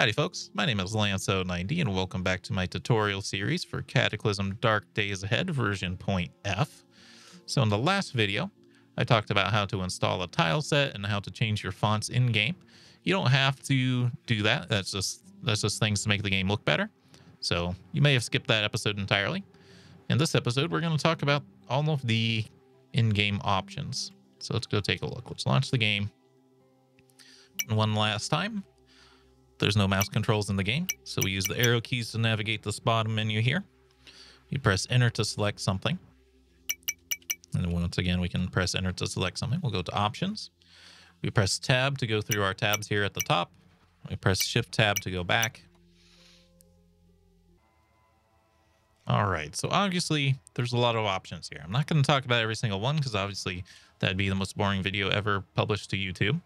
Howdy folks, my name is Lanceo90 and welcome back to my tutorial series for Cataclysm Dark Days Ahead version point F. So in the last video, I talked about how to install a tile set and how to change your fonts in-game. You don't have to do that, that's just, that's just things to make the game look better. So you may have skipped that episode entirely. In this episode, we're going to talk about all of the in-game options. So let's go take a look. Let's launch the game. One last time, there's no mouse controls in the game, so we use the arrow keys to navigate this bottom menu here. You press enter to select something. And once again, we can press enter to select something. We'll go to options. We press tab to go through our tabs here at the top. We press shift tab to go back. All right, so obviously there's a lot of options here. I'm not going to talk about every single one because obviously that'd be the most boring video ever published to YouTube.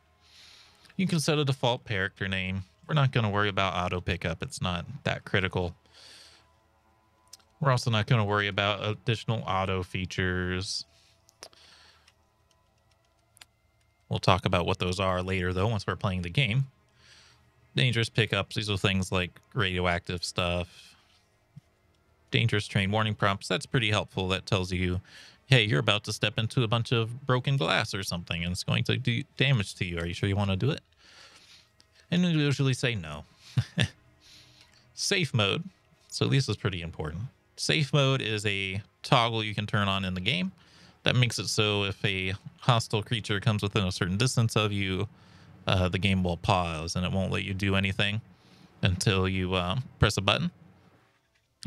You can set a default character name. We're not going to worry about auto pickup. It's not that critical. We're also not going to worry about additional auto features. We'll talk about what those are later, though, once we're playing the game. Dangerous pickups. These are things like radioactive stuff. Dangerous terrain warning prompts. That's pretty helpful. That tells you, hey, you're about to step into a bunch of broken glass or something, and it's going to do damage to you. Are you sure you want to do it? And usually say no. Safe mode. So this is pretty important. Safe mode is a toggle you can turn on in the game that makes it so if a hostile creature comes within a certain distance of you, uh, the game will pause and it won't let you do anything until you uh, press a button.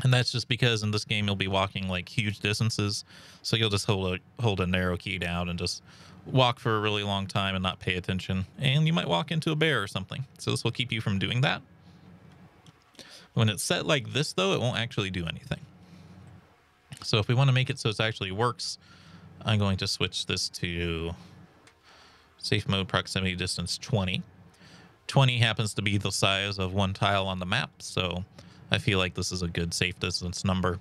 And that's just because in this game you'll be walking like huge distances, so you'll just hold a hold a narrow key down and just walk for a really long time and not pay attention, and you might walk into a bear or something. So this will keep you from doing that. When it's set like this, though, it won't actually do anything. So if we want to make it so it actually works, I'm going to switch this to safe mode proximity distance 20. 20 happens to be the size of one tile on the map, so I feel like this is a good safe distance number.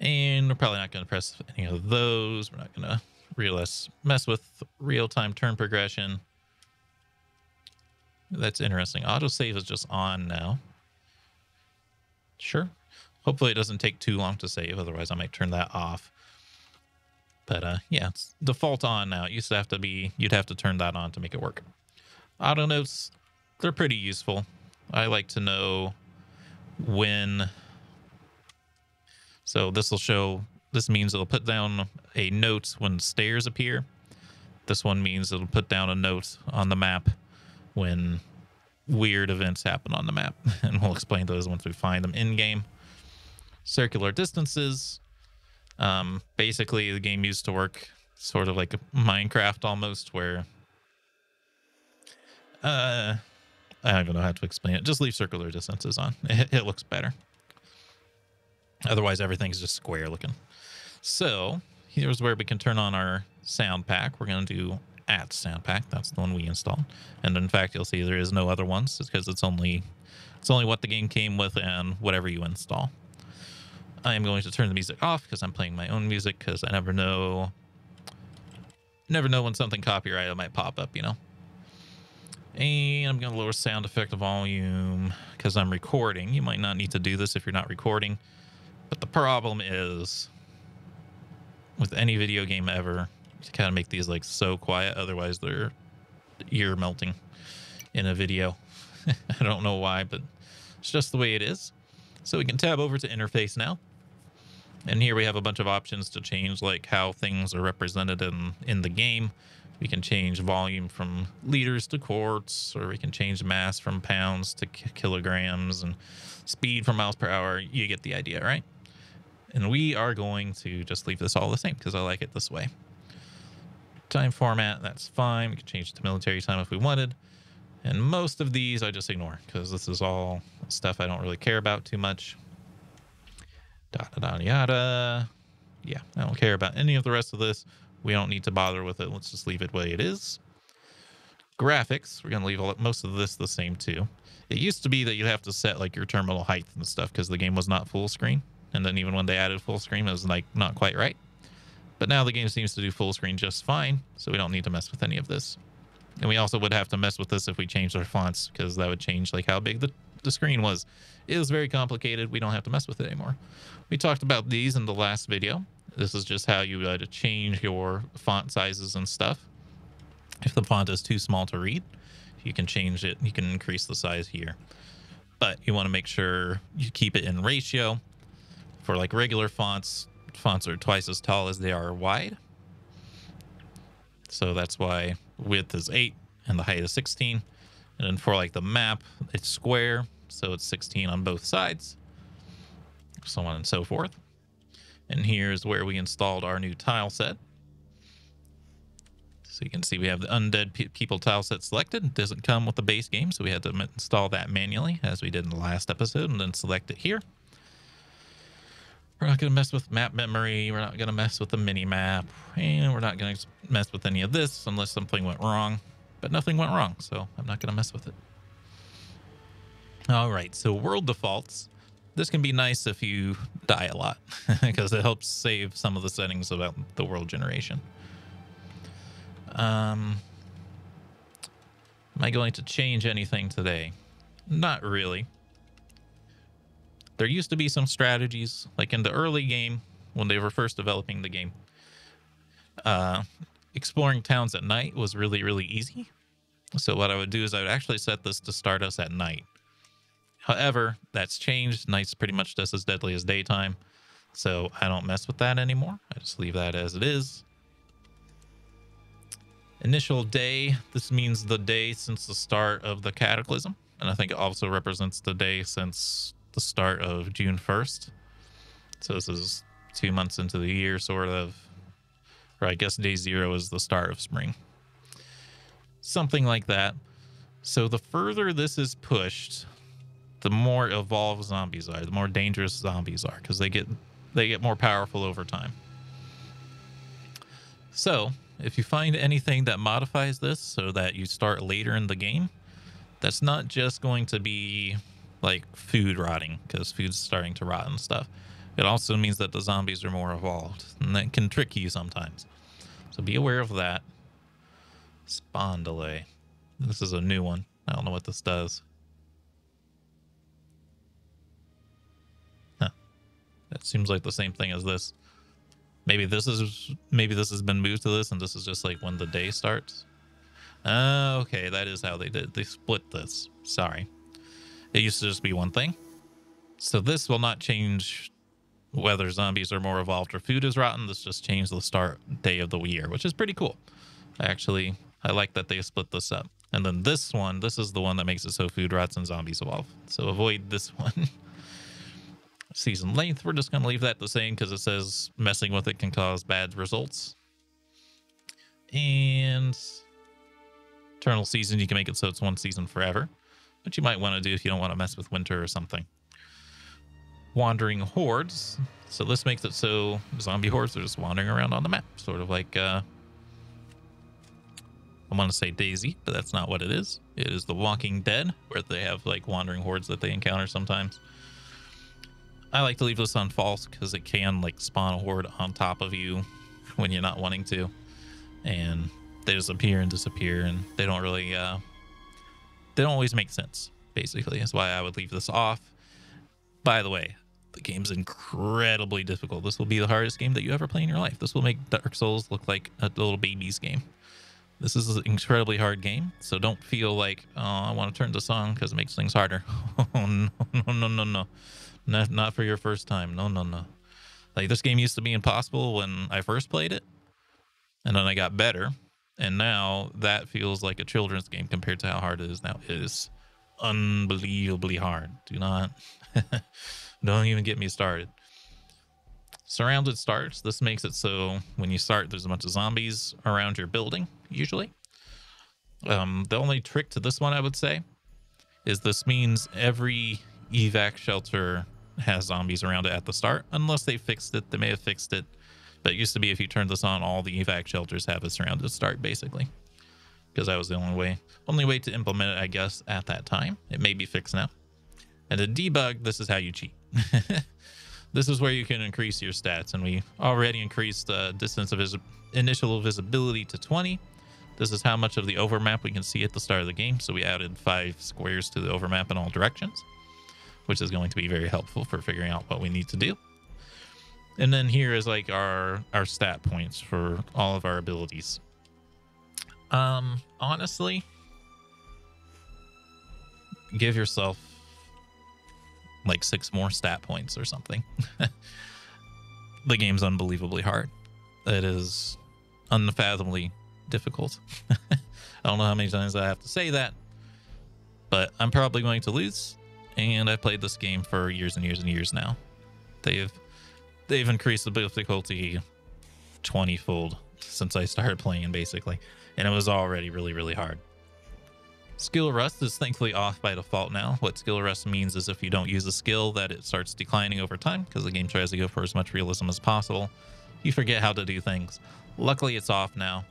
And we're probably not going to press any of those. We're not going to realize mess with real-time turn progression. That's interesting. Autosave is just on now. Sure. Hopefully it doesn't take too long to save, otherwise I might turn that off. But uh, yeah, it's default on now. It used to have to be, you'd have to turn that on to make it work. Auto notes, they're pretty useful. I like to know when. So this will show this means it'll put down a note when stairs appear. This one means it'll put down a note on the map when weird events happen on the map. And we'll explain those once we find them in game. Circular distances. Um, basically, the game used to work sort of like Minecraft almost, where uh, I don't even know how to explain it. Just leave circular distances on. It, it looks better. Otherwise, everything's just square looking. So here's where we can turn on our sound pack. We're going to do at sound pack. That's the one we installed. And in fact, you'll see there is no other ones because it's only it's only what the game came with and whatever you install. I am going to turn the music off because I'm playing my own music because I never know never know when something copyrighted might pop up, you know. And I'm going to lower sound effect volume because I'm recording. You might not need to do this if you're not recording. But the problem is with any video game ever, you kind of make these like so quiet, otherwise they're ear melting in a video. I don't know why, but it's just the way it is. So we can tab over to interface now. And here we have a bunch of options to change like how things are represented in, in the game. We can change volume from liters to quarts, or we can change mass from pounds to kilograms and speed from miles per hour. You get the idea, right? And we are going to just leave this all the same because I like it this way. Time format, that's fine. We can change it to military time if we wanted. And most of these I just ignore because this is all stuff I don't really care about too much. Da da da yada. Yeah, I don't care about any of the rest of this. We don't need to bother with it. Let's just leave it the way it is. Graphics, we're going to leave all, most of this the same too. It used to be that you'd have to set like your terminal height and stuff because the game was not full screen. And then even when they added full screen, it was like not quite right. But now the game seems to do full screen just fine, so we don't need to mess with any of this. And we also would have to mess with this if we changed our fonts because that would change like how big the, the screen was. It is very complicated. We don't have to mess with it anymore. We talked about these in the last video. This is just how you would uh, change your font sizes and stuff. If the font is too small to read, you can change it. You can increase the size here. But you want to make sure you keep it in ratio. For like regular fonts, fonts are twice as tall as they are wide. So that's why width is 8 and the height is 16. And then for like the map, it's square, so it's 16 on both sides, so on and so forth. And here's where we installed our new tile set. So you can see we have the Undead Pe People tile set selected. It doesn't come with the base game, so we had to install that manually, as we did in the last episode, and then select it here. We're not going to mess with map memory. We're not going to mess with the mini map. And we're not going to mess with any of this unless something went wrong. But nothing went wrong, so I'm not going to mess with it. All right, so world defaults. This can be nice if you die a lot because it helps save some of the settings about the world generation. Um, am I going to change anything today? Not really there used to be some strategies, like in the early game when they were first developing the game. Uh, exploring towns at night was really, really easy. So what I would do is I would actually set this to start us at night. However, that's changed. Night's pretty much just as deadly as daytime. So I don't mess with that anymore. I just leave that as it is. Initial day. This means the day since the start of the cataclysm. And I think it also represents the day since the start of June 1st. So this is two months into the year, sort of. Or I guess day zero is the start of spring. Something like that. So the further this is pushed, the more evolved zombies are, the more dangerous zombies are, because they get they get more powerful over time. So if you find anything that modifies this so that you start later in the game, that's not just going to be like food rotting because food's starting to rot and stuff. It also means that the zombies are more evolved and that can trick you sometimes. So be aware of that. Spawn delay. This is a new one. I don't know what this does. That seems like the same thing as this. Maybe this is maybe this has been moved to this and this is just like when the day starts. Uh, okay, that is how they did. They split this. Sorry. It used to just be one thing. So this will not change whether zombies are more evolved or food is rotten. This just changed the start day of the year, which is pretty cool. Actually, I like that they split this up. And then this one, this is the one that makes it so food rots and zombies evolve. So avoid this one. Season length, we're just going to leave that the same because it says messing with it can cause bad results. And eternal season, you can make it so it's one season forever which you might want to do if you don't want to mess with winter or something. Wandering hordes. So this makes it so zombie hordes are just wandering around on the map, sort of like uh, I want to say DayZ, but that's not what it is. It is The Walking Dead, where they have like wandering hordes that they encounter sometimes. I like to leave this on false because it can like spawn a horde on top of you when you're not wanting to, and they just appear and disappear, and they don't really uh, they don't always make sense, basically. That's why I would leave this off. By the way, the game's incredibly difficult. This will be the hardest game that you ever play in your life. This will make Dark Souls look like a little baby's game. This is an incredibly hard game, so don't feel like, oh, I want to turn this on because it makes things harder. oh, no, no, no, no, no. Not, not for your first time. No, no, no. Like, this game used to be impossible when I first played it, and then I got better, and now that feels like a children's game compared to how hard it is now. It is unbelievably hard. Do not, don't even get me started. Surrounded starts. This makes it so when you start, there's a bunch of zombies around your building, usually. Um, the only trick to this one, I would say, is this means every evac shelter has zombies around it at the start, unless they fixed it. They may have fixed it but it used to be if you turned this on, all the evac shelters have a surrounded start, basically. Because that was the only way, only way to implement it, I guess, at that time. It may be fixed now. And to debug, this is how you cheat. this is where you can increase your stats. And we already increased the distance of his initial visibility to 20. This is how much of the overmap we can see at the start of the game. So we added five squares to the overmap in all directions, which is going to be very helpful for figuring out what we need to do. And then here is like our our stat points for all of our abilities. Um, honestly, give yourself like six more stat points or something. the game's unbelievably hard. It is unfathomably difficult. I don't know how many times I have to say that, but I'm probably going to lose. And I've played this game for years and years and years now. They've they've increased the difficulty 20 fold since I started playing basically, and it was already really really hard. Skill rust is thankfully off by default now. What skill rust means is if you don't use a skill that it starts declining over time because the game tries to go for as much realism as possible. You forget how to do things. Luckily it's off now.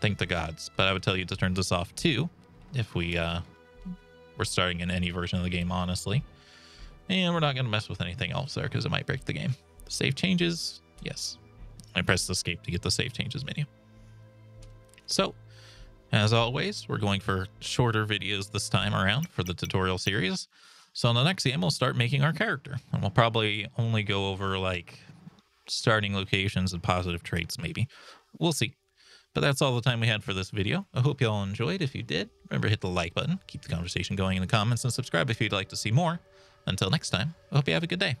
Thank the gods. But I would tell you to turn this off too if we uh we're starting in any version of the game honestly. And we're not going to mess with anything else there because it might break the game. Save changes, yes. I pressed escape to get the save changes menu. So as always, we're going for shorter videos this time around for the tutorial series. So in the next game, we'll start making our character. And we'll probably only go over like starting locations and positive traits, maybe. We'll see. But that's all the time we had for this video. I hope you all enjoyed. If you did, remember hit the like button, keep the conversation going in the comments, and subscribe if you'd like to see more. Until next time, I hope you have a good day.